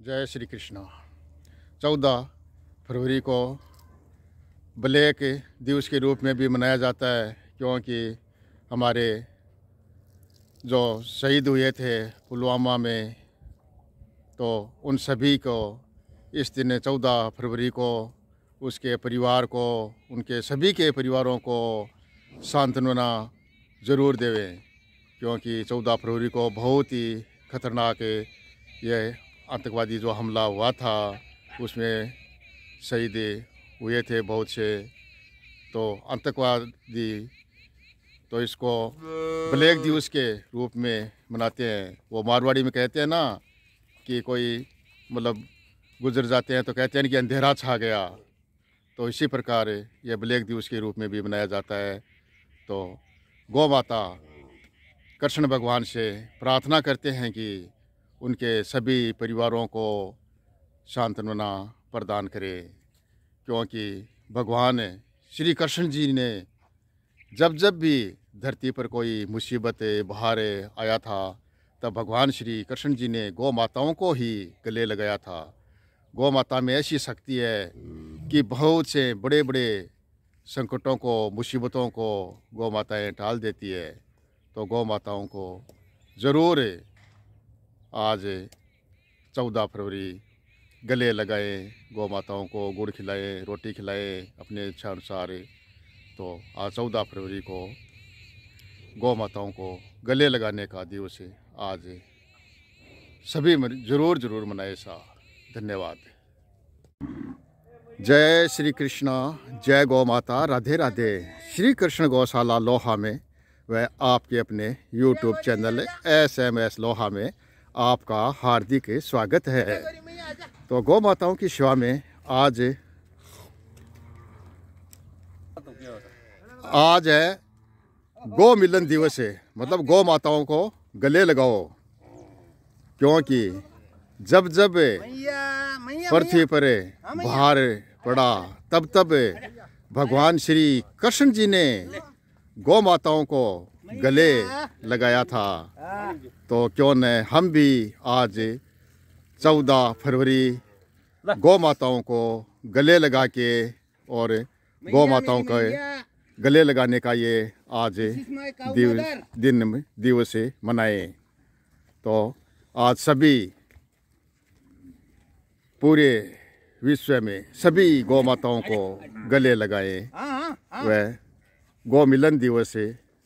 जय श्री कृष्णा। चौदह फरवरी को ब्लैक दिवस के रूप में भी मनाया जाता है, क्योंकि हमारे जो शहीद हुए थे पुलवामा में तो उन सभी को इस दिन चौदह फरवरी को उसके परिवार को, उनके सभी के परिवारों को सांत्वना ज़रूर देवें, क्योंकि चौदह फरवरी को बहुत ही ख़तरनाक यह आतंकवादी जो हमला हुआ था, उसमें शहीद हुए थे बहुत से। तो आतंकवादी तो इसको ब्लैक दिवस के रूप में मनाते हैं। वो मारवाड़ी में कहते हैं ना कि कोई मतलब गुजर जाते हैं तो कहते हैं कि अंधेरा छा गया। तो इसी प्रकार ये ब्लैक दिवस के रूप में भी मनाया जाता है। तो गौ माता, कृष्ण भगवान से प्रार्थना करते हैं कि उनके सभी परिवारों को सांत्वना प्रदान करे, क्योंकि भगवान श्री कृष्ण जी ने जब जब भी धरती पर कोई मुसीबत, बाहर आया था, तब भगवान श्री कृष्ण जी ने गौ माताओं को ही गले लगाया था। गौ माता में ऐसी शक्ति है कि बहुत से बड़े बड़े संकटों को, मुसीबतों को गौ माताएँ टाल देती है। तो गौ माताओं को ज़रूर आज चौदह फरवरी गले लगाए गौ माताओं को गुड़ खिलाए रोटी खिलाए अपने इच्छा अनुसार तो आज चौदह फरवरी को गौ माताओं को गले लगाने का दिवस आज सभी ज़रूर ज़रूर मनाए सा। धन्यवाद। जय श्री कृष्णा जय गौ माता राधे राधे। श्री कृष्ण गौशाला लोहा में वह आपके अपने YouTube channel S M S लोहा में आपका हार्दिक स्वागत है। तो गौ माताओं की सेवा में आज आज है गौ मिलन दिवस है। मतलब गौ माताओं को गले लगाओ। क्योंकि जब जब पृथ्वी पर भार पड़ा तब तब भगवान श्री कृष्ण जी ने गौ माताओं को गले लगाया था। तो क्यों न हम भी आज चौदह फरवरी गौ माताओं को गले लगा के और गौ माताओं का गले लगाने का ये आज दिवस दिन दिवस मनाए। तो आज सभी पूरे विश्व में सभी गौ माताओं को गले लगाए। वह गौ मिलन दिवस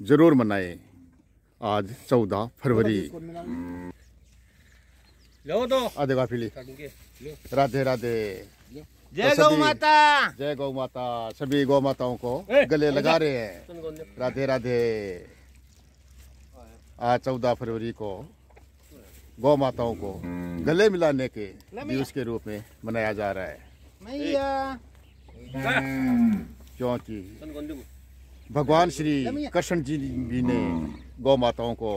ज़रूर मनाए। आज चौदह फरवरी। आधे पीली राधे राधे। जय गौ माता। जय गौ माता। सभी गौ माताओं को गले लगा रहे हैं। राधे राधे। आज चौदह फरवरी को गौ माताओं को गले मिलाने के दिवस के रूप में मनाया जा रहा है। क्योंकि भगवान श्री कृष्ण जी भी ने गौ माताओं को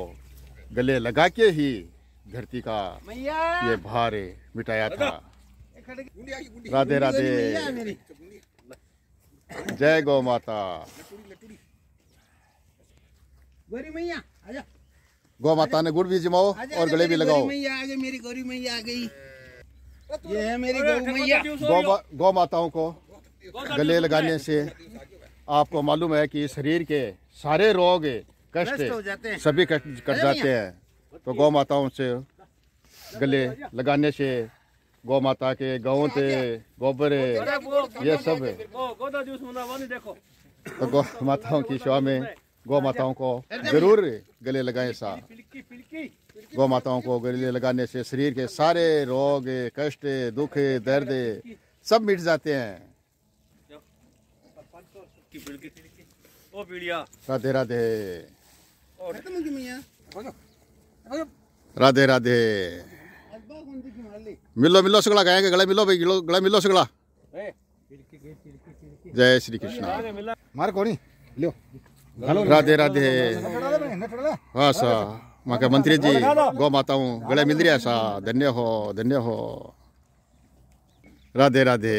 गले लगा के ही धरती का ये भार मिटाया था। राधे राधे। जय गौ माता। गौ माता ने गुड़ भी जमाओ और गले भी लगाओ। मेरी गौरी मैया आ गई। ये है मेरी गौ मैया। गौ गौ माताओं को गले लगाने से आपको मालूम है कि शरीर के सारे रोग कष्ट सभी कट कट जाते हैं। तो गौ माताओं से गले लगाने से गौ माता के गौ थे गोबर ये सब तो गौ माताओं की सेवा में गौ माताओं को ज़रूर गले लगाए सा गौ माताओं को गले लगाने से शरीर के सारे रोग कष्ट दुख दर्द सब मिट जाते हैं। राधे राधे। राधे राधे। मिलो मिलो सगला गाएँगे गला मिलो भाई गिलो गला मिलो सगला जय श्री कृष्ण। मार कोनी लो। राधे राधे। हाँ सा। माँ के मंत्री जी गौ माताओं गले मिल रहा सा। धन्य हो धन्य हो। राधे राधे।